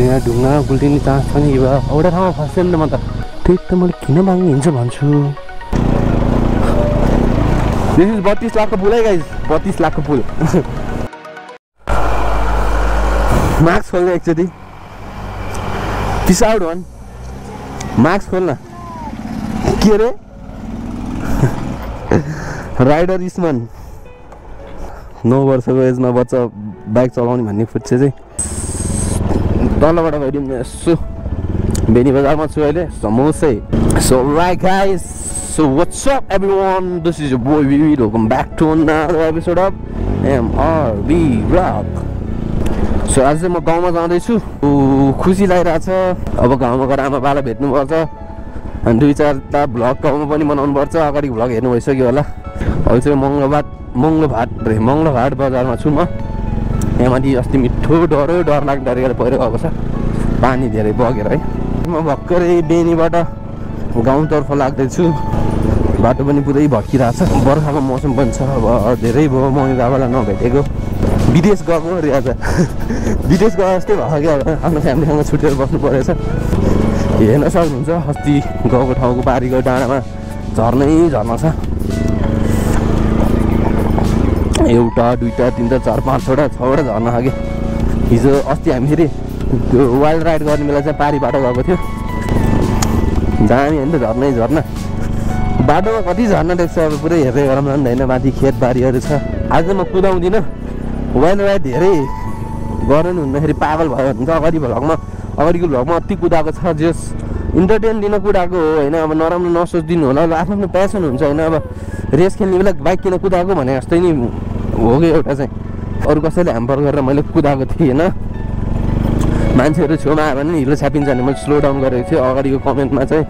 यहाँ ढुङ्गा गुल्टिने चान्स छ नि भयो एउटा ठाउँमा फस्यो नि त म त। त्यही त मैले किन माग्नु हिँड्छ भन्छु। दिस इज बत्तिस लाखको पुल है गाइज बत्तिस लाखको पुल मार्क्स खोल्ने एकचोटि। पिस आउट भन् मार्क्स खोल्न के अरे राइडर इस्मन नौ वर्षको एजमा बच्चा बाइक चलाउने भन्ने फुट्छ चाहिँ। तलबाट गइदिउँ यसो बेनी बजारमा छु अहिले समोसै so right guys so what's up everyone this is boy we welcome back to episode of MRB rock so आज चाहिँ म गाउँमा जाँदैछु खुसी लागिरहेछ अब गाउँमा गएर आमा बाला भेट्नुपर्छ अनि दुई चारवटा भ्लग गाउँमा पनि बनाउनु पर्छ अगाडि भ्लग हेर्नु भइसक्यो होला अहिले चाहिँ मङ्गलबाद रे मङ्गलोघाट बजारमा छु म यहाँ माथि अस्ति मिठो डह्रो डर लाग्दो तरिकाले पहिरो गएको छ। पानी धेरै बगेर है। म भर्खरै बेनीबाट गाउँतर्फ लाग्दैछु। बाटो पनि पुरै भट्किरहेको छ बर्खाको मौसम पनि छ अब धेरै भयो। मम्मी बाबालाई नभेटेको। विदेश गएको अरे आज। विदेश गए जस्तै भयो क्या आफ्नो फ्यामिलीसँग छुटेर बस्नु परेछ। हेर्न सक्नुहुन्छ अस्ति गाउँको ठाउँको बारीको डाँडामा झर्नै झर्ना छ। एउटा दुईवटा तिनवटा चार पाँचवटा छवटा झर्ना खायो हिजो अस्ति हामी फेरि त्यो वाइल्ड राइड गर्ने बेला चाहिँ पारी बाटो गएको थियो। दामी होइन त झर्नै झर्ना। बाटोमा कति झर्ना देख्छ अब पुरै हेर्दै गरौँ न होइन माथि खेतबारीहरू छ। आज म कुदाउँदिनँ। वाइल्ड राइड धेरै नि हुँदाखेरि पागल भयो भने चाहिँ अगाडि भ्लगमा अगाडिको भ्लगमा अति कुदाएको छ। जस इन्टरटेन दिन कुदाएको हो होइन। अब नराम्रो नसोचिदिनु होला। अब आफ्नो आफ्नो प्यासन हुन्छ होइन। अब रेस खेल्ने बेला बाइक किन कुदाएको भने जस्तै नि हो कि एउटा चाहिँ अरू कसैले ह्याम्पर गरेर मैले कुदाएको थिएँ होइन मान्छेहरू छेउमा आयो भने हिलो छापिन्छ भने मैले स्लो डाउन गरेको थिएँ अगाडिको कमेन्टमा चाहिँ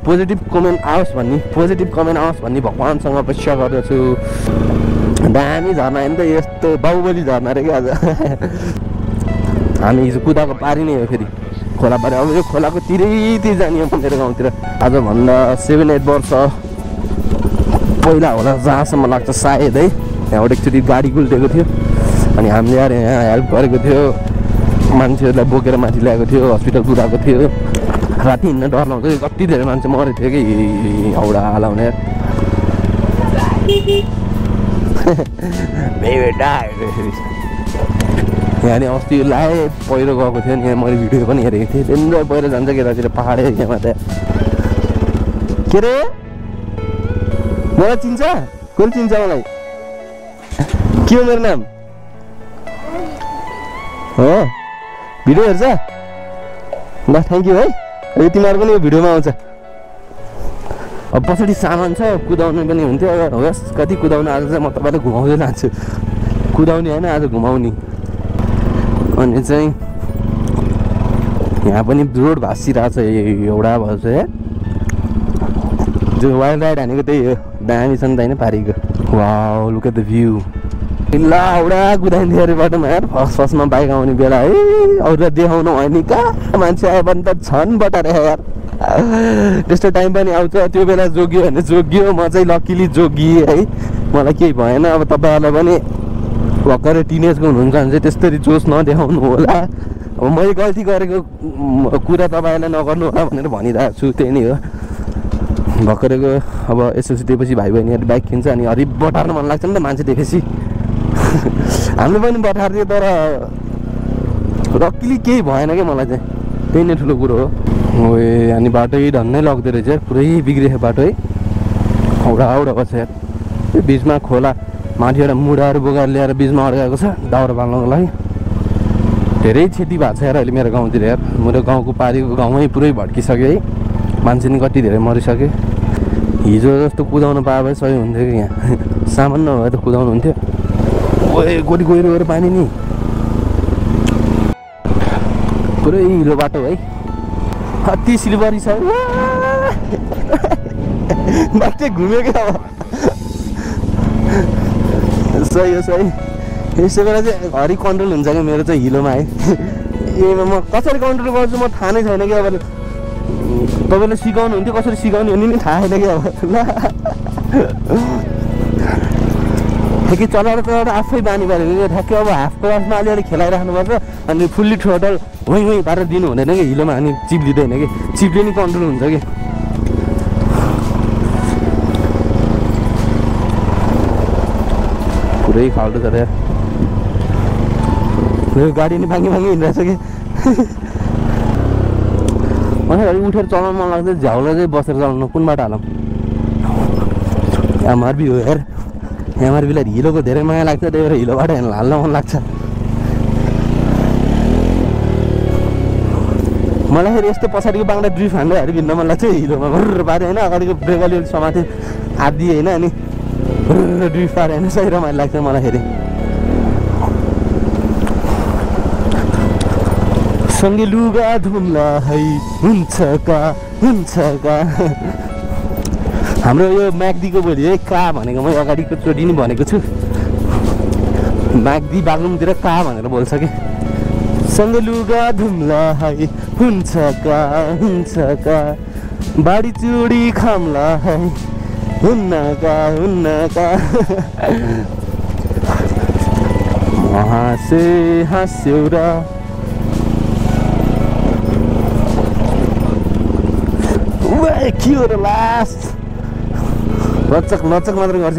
पोजिटिभ कमेन्ट आओस् भन्ने पोजिटिभ कमेन्ट आओस् भन्ने भगवान्सँग अपेक्षा गर्दछु दामी झर्ना होइन त यस्तो बाहुबली झर्ना रे क्या आज हामी हिजो कुदाएको पारी नै हो फेरि खोला पारी अब यो खोलाको तिरैतिर जाने हो मेरो गाउँतिर आजभन्दा सेभेन एट वर्ष पहिला होला जहाँसम्म लाग्छ सायद है त्यहाँबाट एकचोटि गाडी गुल्टेको थियो अनि हामीले यार यहाँ हेल्प गरेको थियो मान्छेहरूलाई बोकेर माथि ल्याएको थियो हस्पिटल कुदाएको थियो राति हिँड्न डर लाउँछ कति धेरै मान्छे मरेको थियो कि हाउडा हालाउने यहाँ नि अस्ति लाए पहिरो गएको थियो नि यहाँ मैले भिडियो पनि हेरेको थिएँ डेन्जर पहिरो जान्छ केटातिर पाहाड एरियामा त के रे मलाई चिन्छ कुन चिन्छ मलाई के हो मेरो नाम? हो? भिडियो हेर्छ? ल थ्याङ्क यू है। यो तिमीहरू पनि यो भिडियोमा आउँछ। अब पछाडि सामान छ कुदाउनु पनि हुन्थ्यो। अब होस् कति कुदाउनु आज चाहिँ म तपाईँलाई घुमाउँदै लान्छु। कुदाउने होइन आज घुमाउने। अनि चाहिँ यहाँ पनि रोड भाँसिरहेको छ एउटा भयो चाहिँ जो वाइल्ड राइड हानेको त्यही हो। दामी छ नि त होइन पारीको वा लुक एट द भ्यू ल एउटा कुदाइन्थ्यो अरे बाटोमा यार फर्स्ट फर्स्टमा बाइक आउने बेला है अरूलाई देखाउनु भयो नि कहाँ मान्छे आयो भने त छन् बटारे यार त्यस्तो टाइम पनि आउँछ त्यो बेला जोगियो भने जोगियो म चाहिँ लकिली जोगिएँ है मलाई केही भएन अब तपाईँहरूलाई पनि भर्खरै टिनेजको हुनुहुन्छ भने चाहिँ त्यस्तरी जोस नदेखाउनु होला अब मैले गल्ती गरेको कुरा तपाईँहरूलाई नगर्नु होला भनेर भनिरहेको छु त्यही नै हो भर्खरैको अब एसएलसी दिएपछि भाइ बहिनीहरू बाइक किन्छ अनि हरि बटार्न मन लाग्छ नि त मान्छे देखेपछि हामीले पनि बटार्थ्यो तर रक्कीली केही भएन क्या मलाई चाहिँ। त्यही नै ठुलो कुरो हो। ओए अनि बाटै धन्नै लग्दो रहेछ पुरै बिग्रियो बाटो है। औडा औडा छ यार। यो बिचमा खोला माथिबाट मुढाहरू बोकाएर ल्याएर बिचमा अड्काएको छ दाउरा बाल्नको लागि। धेरै क्षति भएको छ यार अहिले मेरो गाउँतिर यार। मेरो गाउँको पारीको गाउँमै पुरै भड्किसक्यो है। मान्छे नि कति धेरै मरिसक्यो हिजो जस्तो कुदाउनु पाए भए सही हुन्थ्यो कि यहाँ? सामान्य भए त कुदाउनु हुन्थ्यो ओए गोरी गहिरो गएर पानी नि। पुरै हिलो बाटो है। कति सिलबरी छ। बाटै घुम्यो क्या अब। सही हो सही। यसो बेला चाहिँ घरि कन्ट्रोल हुन्छ क्या मेरो चाहिँ हिलोमा है। ए म कसरी कन्ट्रोल गर्छु म थाहा नै छैन क्या अब। तपाईँले सिकाउनु हुन्थ्यो कसरी सिकाउने हुने नि थाहा छैन क्या अब ल। ठ्याक्कै चलाएर चलाएर आफै बानी परेको क्या ठ्याक्कै अब हाफ क्लासमा अलिअलि खेलाइराख्नुपर्छ अनि फुल्ली टोटल वहीँ वहीँ पारेर दिनु हुँदैन कि हिलोमा अनि चिप्लिँदैन कि। चिप्ले नि कन्ट्रोल हुन्छ कि। पुरै फाल्टो छ र। गाडी नि भाङ्गी भाङ्गी हिँडिरहेछ कि। मलाई घरि उठेर चलाउनु मन लाग्छ झ्याउला चाहिँ बसेर चलाउनु कुन बाटो हालौँ? एमआरबी हो यार एमआरबीलाई हिलोको धेरै माया लाग्छ त्यही भएर हिलोबाट हाल्न मन लाग्छ। मलाई फेरि यस्तो पछाडिको बाङ्ला ड्रिफ हान्दाहरू भिन्न मन लाग्छ। हिलोमा भर्र पाऱ्यो होइन अगाडिको ब्रेक अलिअलि समाथ्यो आदि होइन अनि ड्रिफ पाऱ्यो होइन। सही रमाइलो लाग्छ मलाई फेरि सँगै लुगा धुम्ला है हुन्छ का हुन्छ का? हाम्रो यो म्याग्दीको भोलि है का भनेको मैले अगाडिको चोटि नि भनेको छु। म्याग्दी बाग्लुङतिर का भनेर बोल्छ कि? सँगै लुगा धुम्ला है हुन्छ का हुन्छ का? बाढी चुडी खाम्ला है हुन्न का हुन्न का? हाँसे हाँस्यौ र उए, के हो र लास्ट लचक लचक मात्र गर्छ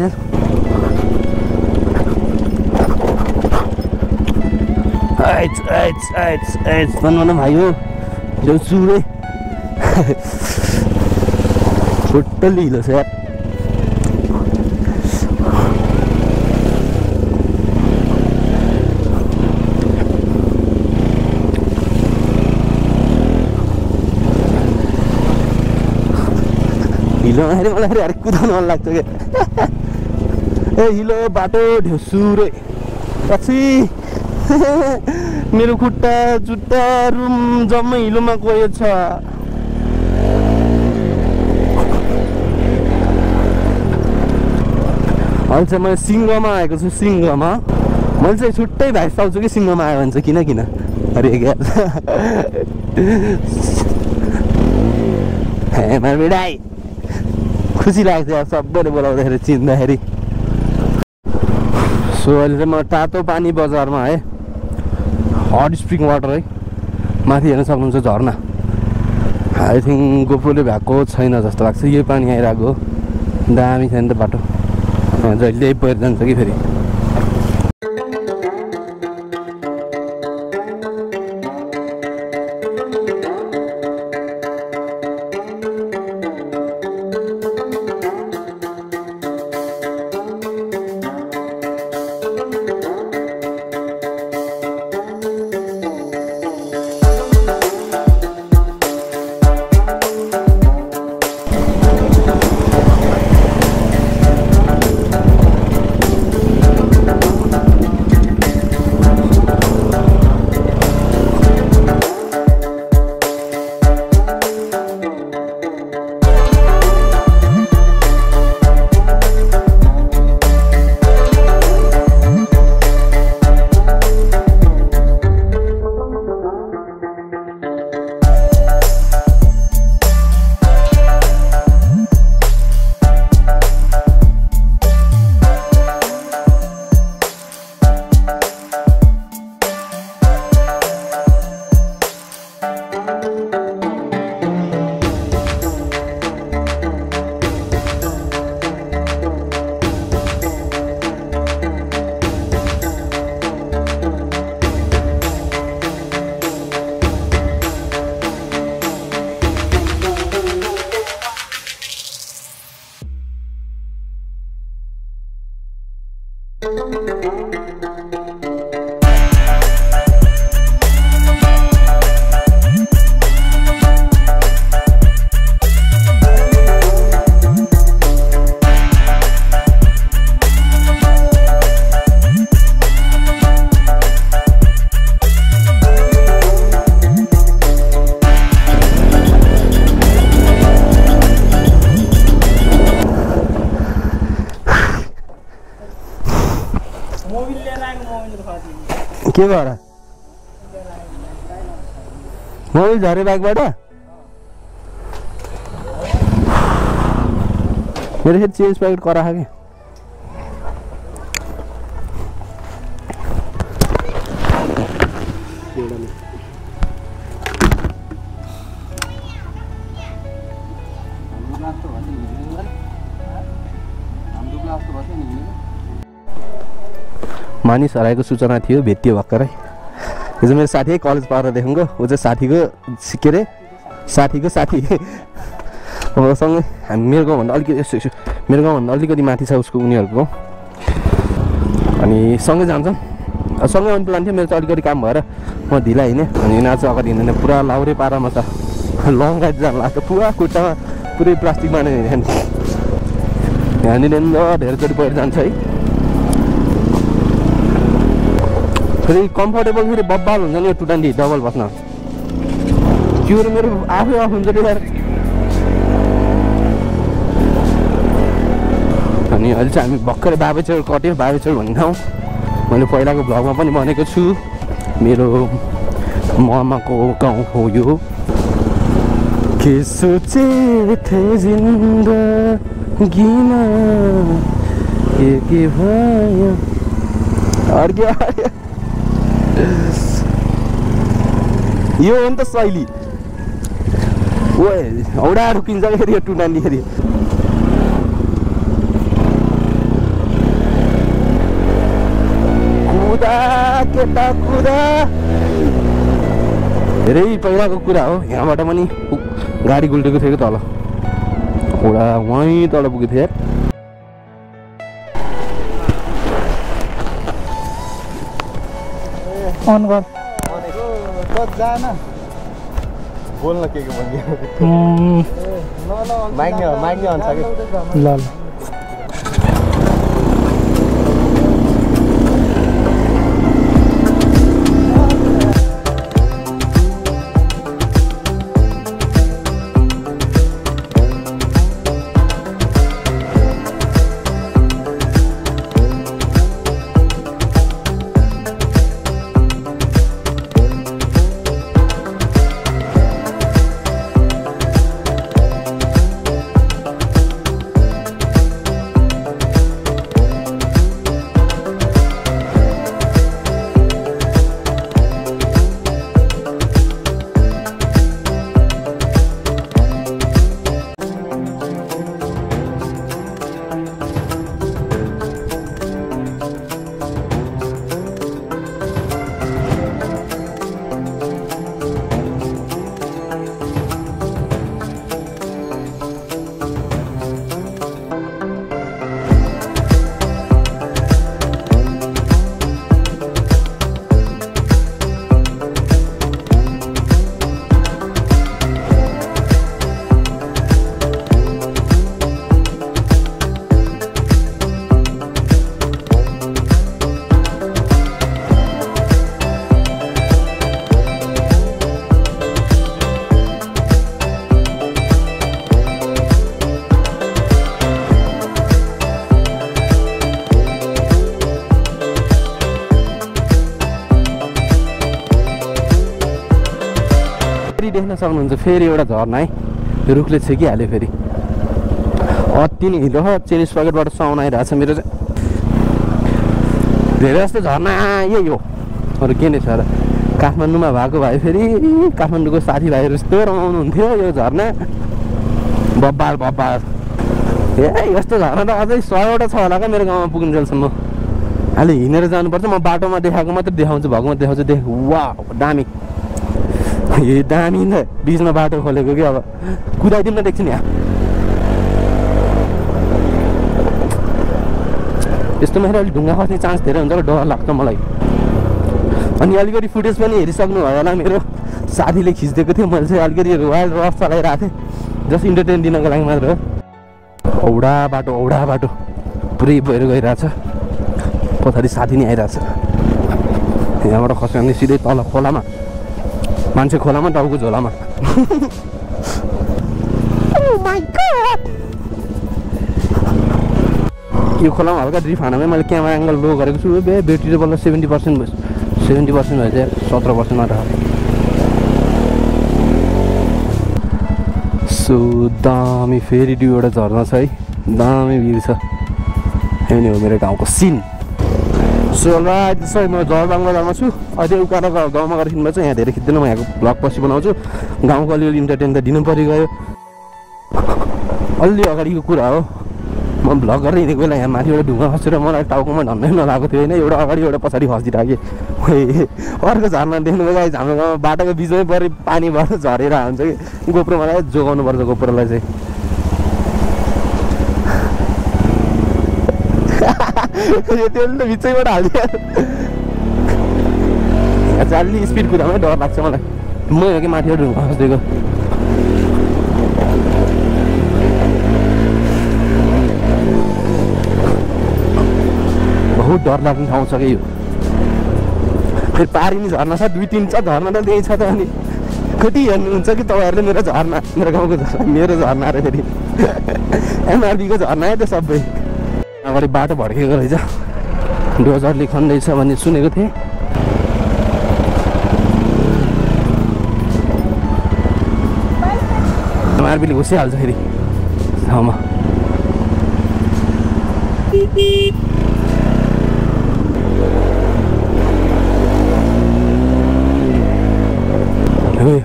भन भाइ हो जो चुरे टोटल्ली हिलो छ हिलोमा फेरि मलाई फेरि अलिक कुदाउनु मन लाग्छ क्या ए हिलो बाटो ढेसुरे पछि मेरो खुट्टा जुत्ता रुम जम्मै हिलोमा गएको छ अहिले चाहिँ मैले सिङ्गमा आएको छु सिङ्गमा मैले चाहिँ छुट्टै भाइ पाउँछु कि सिङ्गमा आयो भने चाहिँ किन किन अरे क्या खुसी लाग्छ अब सबैले बोलाउँदाखेरि चिन्दाखेरि। सो अहिले चाहिँ म तातो पानी बजारमा है। हट स्प्रिङ वाटर है। माथि हेर्न सक्नुहुन्छ झर्ना। आई थिङ्क गोप्रोले भएको छैन जस्तो लाग्छ। यही पानी आइरहेको हो। दामी छ नि त बाटो। जहिले पहिरो जान्छ कि फेरि। के भएर? मोबाइल झऱ्यो ब्यागबाट मेरो फेरि चेन्ज प्याकेट कराएको। कि मानिस हराएको सूचना थियो भेटियो भर्खरै। चाहिँ मेरो साथी कलेज पढ्दादेखिको ऊ चाहिँ साथीको के अरे साथीको साथी। सँगै हामी मेरो गाउँभन्दा अलिकति यसो यसो मेरो गाउँभन्दा अलिकति माथि छ उसको उनीहरूको। अनि सँगै जान्छौँ। सँगै आउनु प्लान थियो मेरो चाहिँ अलिकति काम भएर म ढिला हिँडेँ। अनि यिनीहरू चाहिँ अगाडि हिँड्दैन। पुरा लाउरे पारामा छ। लङ्गा जानु लाग्छ। पुरा खुट्टामा पुरै प्लास्टिक बाँधेर हिँड्यो यहाँनिर धेरैचोटि पहिरो जान्छ है। फेरि कम्फर्टेबल फेरि बब्बाल हुन्छ नि यो टु ट्वेन्टी डबल बस्न। त्यो मेरो आफै अफ हुन्छ यार। अनि अहिले चाहिँ हामी भर्खरै बाबेचोर कट्यो बाबेचोर भन्ने। ठाउँ मैले पहिलाको भ्लगमा पनि भनेको छु मेरो मामाको गाउँ हो यो। के जिन्दगीमा? के के भयो? यो हो नि त शैली। ओ औडा रुकिन्छ फेरि यो केटा कुदा। धेरै पहिलाको कुरा हो यहाँबाट पनि गाडी गुल्टेको थियो कि तल? एउटा वहीँ तल पुगेको थियो अन गर। बोल्न के के उम्, माग्ने माग्ने अनुसार कि? ल ल। देख्न सक्नुहुन्छ फेरि एउटा झर्ना है। रुखले छेकिहाल्यो फेरि। अति नै हिँड्छ चेनिस पकेटबाट साउन आइरहेको छ मेरो धेरै जस्तो झर्ना यही हो। अरू के नै छ र। काठमाडौँमा भएको भए फेरि काठमाडौँको साथीभाइहरू यस्तो रमाउनुहुन्थ्यो यो झर्ना। बब्बाल बब्बाल। ए यस्तो झर्ना त अझै सयवटा छ होला क्या मेरो गाउँमा पुगिन्जेलसम्म अहिले हिँडेर जानुपर्छ म बाटोमा देखाएको मात्रै देखाउँछु भगमा देखाउँछु। देख वा दामी। ए दामी नि बिचमा बाटो खोलेको कि अब कुदाइदिउँ न नि यहाँ यस्तोमा फेरि अलिक ढुङ्गा खस्ने चान्स धेरै हुन्छ र डर लाग्छ मलाई अनि अलिकति फुटेज पनि हेरिसक्नु भयो होला मेरो साथीले खिचिदिएको थियो मैले चाहिँ अलिकति वाइल्ड रफ चलाइरहेको थिएँ जस्ट इन्टरटेन दिनको लागि मात्र हो औडा बाटो औडा बाटो पुरै पहिरो गइरहेछ पछाडि साथी नै आइरहेछ यहाँबाट खस्यो भने सिधै तल खोलामा मान्छे खोलामा टाउको झोलामा। यो खोलामा हल्का ड्रिफ हानमै मैले क्यामेरा एङ्गल लो गरेको छु। बे ब्याट्री बल्ल सेभेन्टी पर्सेन्ट भयो। सेभेन्टी पर्सेन्ट भयो चाहिँ सत्र पर्सेन्ट मात्र। सो दामी फेरि दुईवटा झर्ना छ है। दामी भिड छ। यो नै हो मेरो गाउँको सिन सो राइट सर म जलबाङ बजारमा छु अहिले उकालो गाउँमा गएर खिच्नु चाहिँ यहाँ धेरै खिच्दैन म यहाँको ब्लग पछि बनाउँछु। गाउँको अलिअलि इन्टरटेन त दिनु परि गयो अलि अगाडिको कुरा हो म भ्लग गरेर हिँडेको बेला यहाँ माथि एउटा ढुङ्गा खसेर मलाई टाउकोमा झन्डै नलाएको थियो होइन एउटा अगाडि एउटा पछाडि खसिरहेको थिएँ अर्को झर्ना देख्नुभयो गाइस हाम्रो गाउँमा बाटोको बिचमै परि पानी भएर झरेर हुन्छ कि। जोगाउनु पर्छ गोप्रोलाई चाहिँ। यो तेल त बिचैबाट यहाँ चाहिँ अलि स्पिड कुदामै डर लाग्छ मलाई म हो कि माथि ढुङ्गा खसिदिएको बहुत डर लाग्ने ठाउँ छ कि यो फेरि पारिने झर्ना छ दुई तिन छ झर्ना त त्यही छ त अनि कति हेर्नुहुन्छ कि तपाईँहरूले मेरो झर्ना मेरो गाउँको झर्ना मेरो झर्ना अरे फेरि एमआरबीको झर्ना है त्यो सबै अगाडि बाटो भड्केको रहेछ। डोजरले खन्दैछ भन्ने सुनेको थिएँ। एमआरबीले घुसिहाल्छ फेरि। ठाउँमा।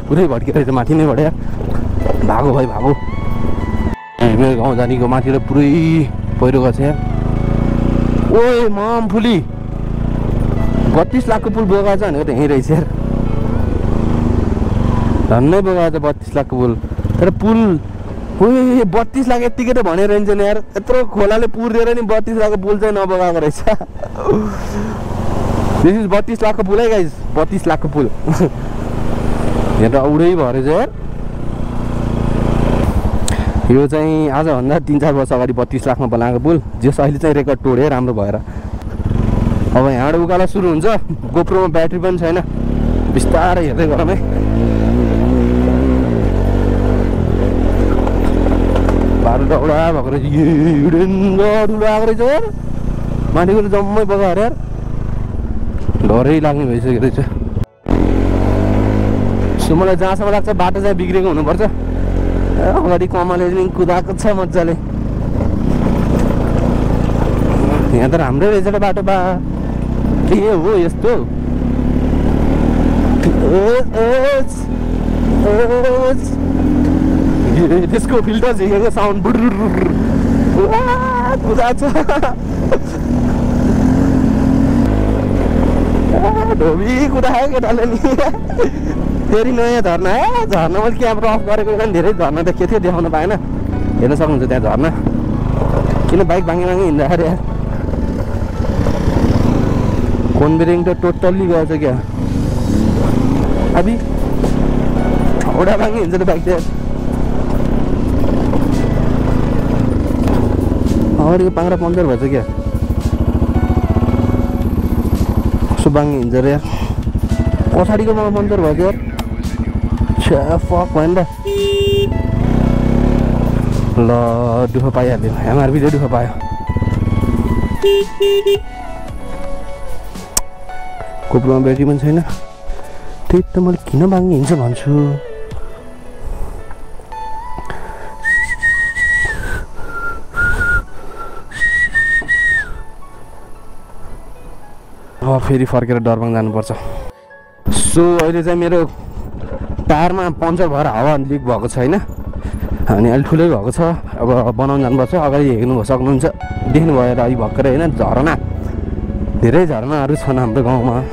पुरै भड्किएर रहेछ माथि नै भड्या भागो भाइ भागो। मेरो गाउँ जानेको माथि र पुरै पहिरो गएको छ यार ओए मम फुली बत्तिस लाखको पुल बोगाएको छ भनेको त यहीँ रहेछ यार। झन्नै बोगाएको छ बत्तिस लाखको पुल। तर पुल ओए बत्तिस लाख यत्तिकै त भनेर रहन्छ नि यार। यत्रो खोलाले पुरिदिएर नि बत्तिस लाखको पुल चाहिँ नबोगाएको रहेछ। दिस इज बत्तिस लाखको पुल है गाइज बत्तिस लाखको पुल। त औडै भएर चाहिँ यार। यो चाहिँ आजभन्दा तिन चार वर्ष अगाडि बत्तिस लाखमा बनाएको पुल जस अहिले चाहिँ रेकर्ड तोड्यो राम्रो भएर। अब यहाँबाट उकालो सुरु हुन्छ। गोप्रोमा ब्याट्री पनि छैन। बिस्तारै हेर्दै गरौँ है। औडा भएको रहेछ। त जम्मै बगाएर यार। डरै लाग्ने भइसकेको रहेछ। सो मलाई जहाँसम्म लाग्छ बाटो चाहिँ बिग्रेको हुनुपर्छ। अगाडि कमलले पनि कुदाएको छ मजाले। यहाँ त राम्रै रहेछ बाटो बा। ए हो यस्तो? त्यसको फिल्टर झिकेको साउन्ड बुडुर कुदाएको छ। कुदायो केटाले नि। फेरि नयाँ झर्ना। ए झर्ना मैले क्यामेरा अफ गरेको नि धेरै झर्ना देखेको थियो देखाउन पाएन। हेर्न सक्नुहुन्छ त्यहाँ झर्ना। किन बाइक भाङ्गी भाङ्गी हिँड्दाखेरि? यार कोनबेरिङ त टोटल्ली गएछ क्या? अबि हाउडा भाङ्गी हिँड्छ त बाइक चाहिँ। अगाडिको पाङ्रा पङ्चर भएछ क्या? कस्तो बाङ्गी हिँड्छ यार पछाडिको पाङ्रा पङ्चर भएको यार फक त ल दुःख पाइहाल्यो एमआरबीले दुःख पायो कोप्रोमा ब्याट्री पनि छैन त्यही त मैले किन बाङ्गी हिँड्छ भन्छु अब फेरि फर्केर डरबाङ जानुपर्छ सो अहिले चाहिँ मेरो टायरमा पङ्चर भएर हावा लिक भएको छैन अनि अलिक ठुलै भएको छ। अब बनाउनु जानुपर्छ अगाडि हेर्नु सक्नुहुन्छ। देख्नुभयो र अलिक भर्खरै होइन झरना। धेरै झरनाहरू छन् हाम्रो गाउँमा। मेरो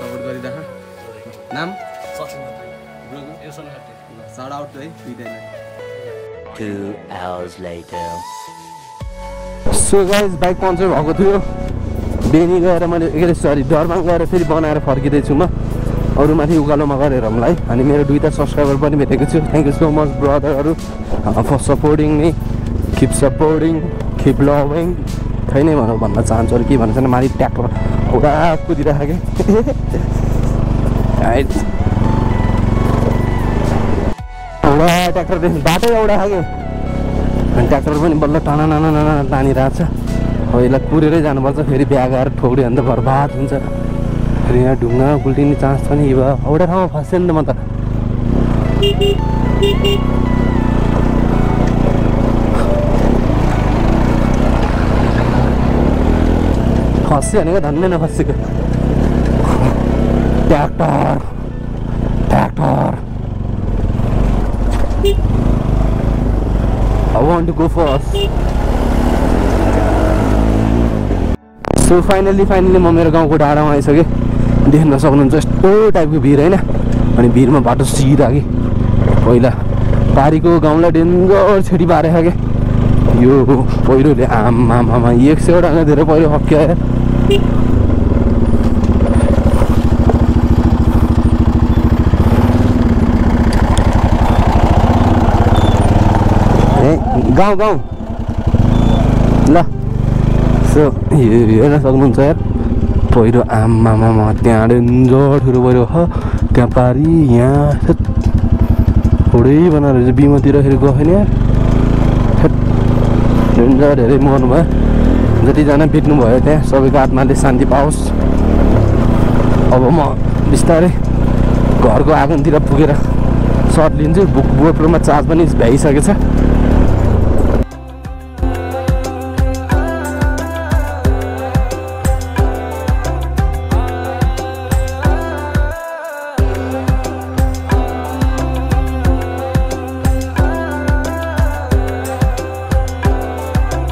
सपोर्ट गरिराख नाम. सो गाइज बाइक पङ्चर भएको थियो। बेनी गएर मैले के अरे सरी डरमाङ गएर फेरि बनाएर फर्किँदैछु म। अरू माथि उकालोमा गरेर मलाई। अनि मेरो दुईवटा सब्सक्राइबर पनि भेटेको छु। Thank you so much ब्रदरहरू for supporting me keep supporting keep loving खै नै भनौँ भन्न चाहन्छु अरू के भन्छ भने माथि ट्र्याक्टर पुरा कुदिरहेको। एउटा ट्र्याक्टर बाटै एउटा अनि ट्र्याक्टर पनि बल्ल टाना नाना नाना तानिरहेको छ अब यसलाई कुरेरै जानुपर्छ। फेरि बिहा गएर ठोक्रियो भने त बर्बाद हुन्छ। फेरि यहाँ ढुङ्गा गुल्टिने चान्स छ नि यो एउटा ठाउँमा फस्यो नि त म त। फस्यो भनेको धन्नै नफसेको tractor tractor. Want to go first so finally finally म मेरो गाउँको डाँडामा आइसकेँ। देख्न सक्नुहुन्छ। यस्तो टाइपको भिर होइन? अनि भिरमा बाटो सिधा कि? पहिला पारीको गाउँलाई डेन्जर छेडी पारेछ क्या यो पहिरोले आमामा एक सयवटा धेरै पहिरो हक्क्याएर ए गाउँ गाउँ। ल सो हेर्न सक्नुहुन्छ यार। पहिरो आमामा त्यहाँ डेन्जर ठुलो पहिरो ह त्यहाँ पारी यहाँ होडै बनाएर चाहिँ बिमतिर गयो नि यार थेत डेन्जर धेरै मर्नु भयो जतिजना बित्नु भयो त्यहाँ सबैको आत्माले शान्ति पाओस् अब म बिस्तारै घरको आँगनतिर पुगेर सर्ट लिन्छु बुक बोतलमा चार्ज पनि भ्याइसकेछ